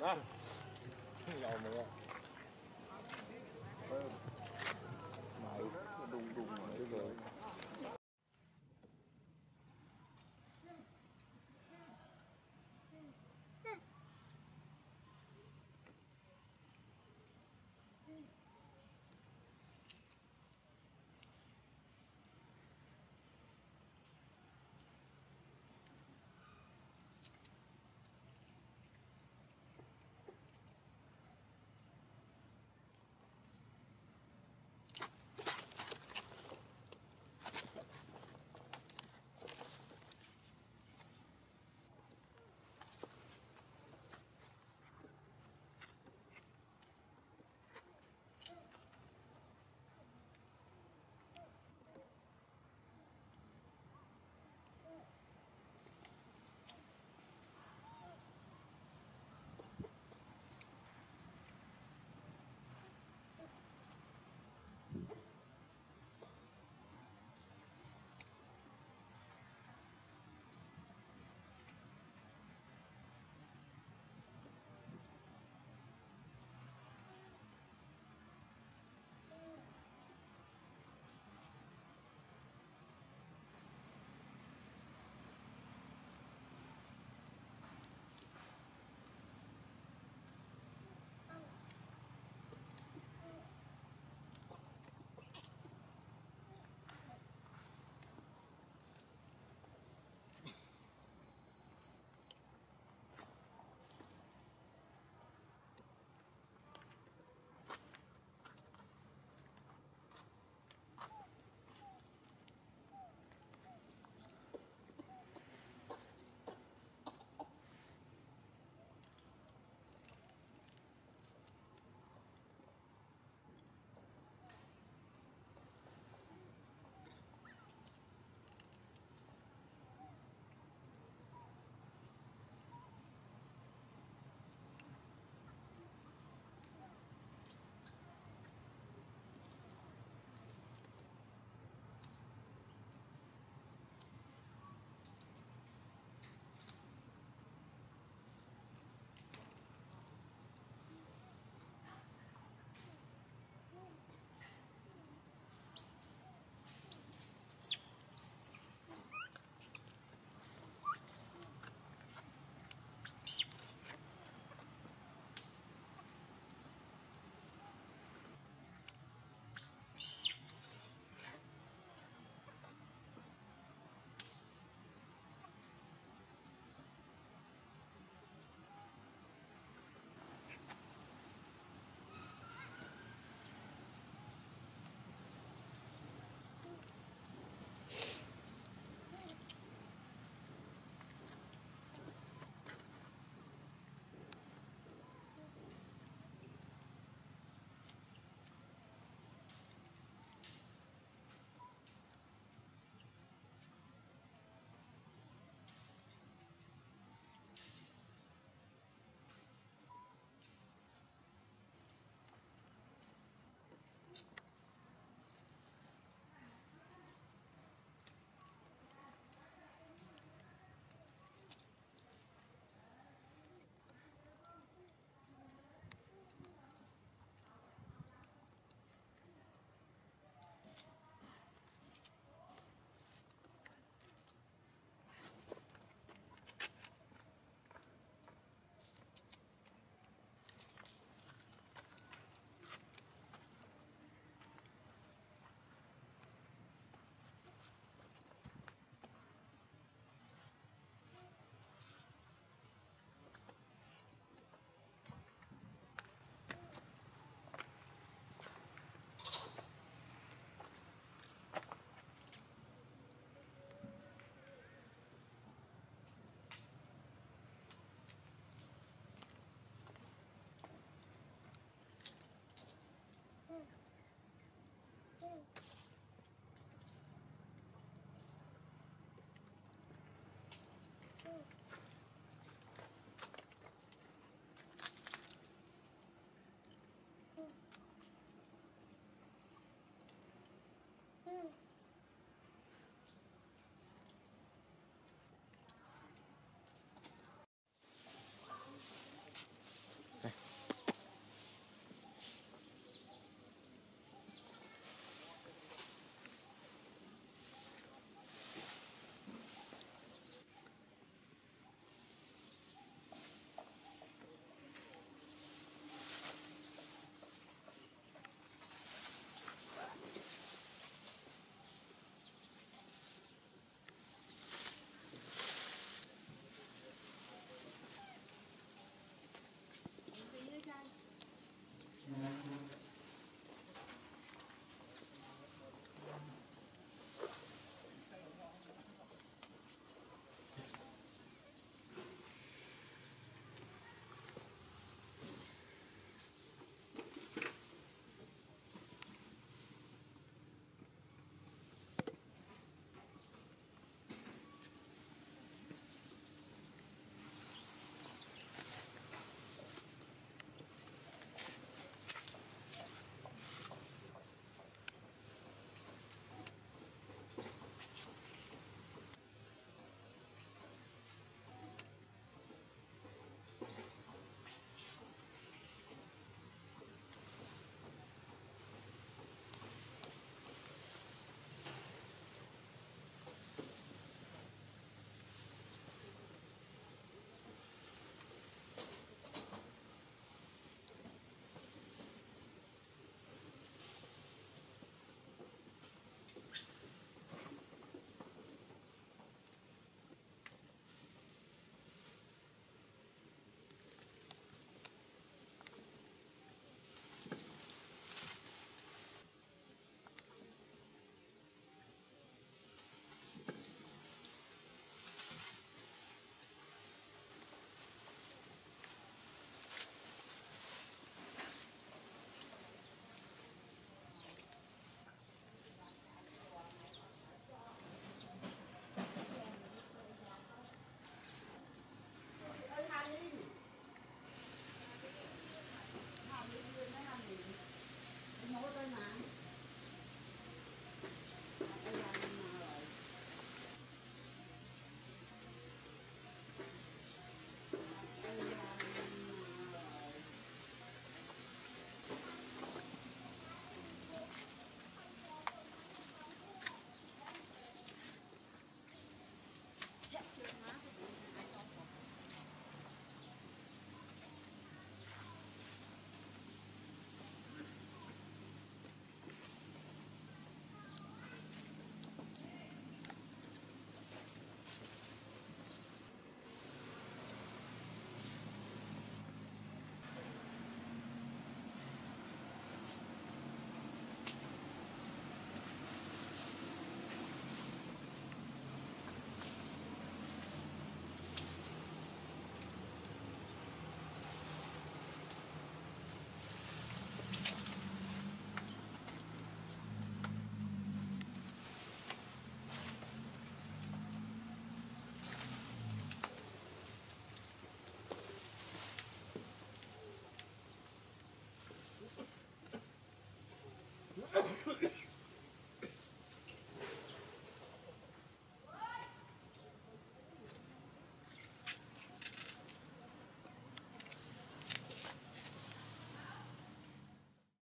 Đó. Rồi mẹ. Mày đùng đùng.